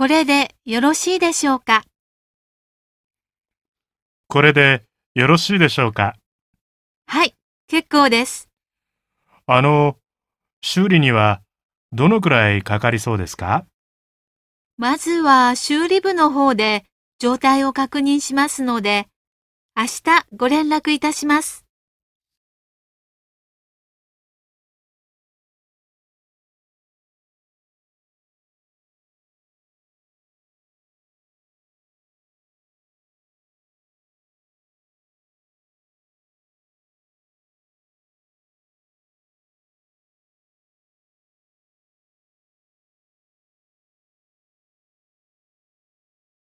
これでよろしいでしょうか？これでよろしいでしょうか？はい、結構です。あの、修理にはどのくらいかかりそうですか？まずは修理部の方で状態を確認しますので、明日ご連絡いたします。